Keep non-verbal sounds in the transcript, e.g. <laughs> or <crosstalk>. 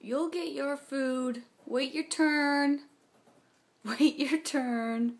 You'll get your food. Wait your turn. <laughs> Wait your turn.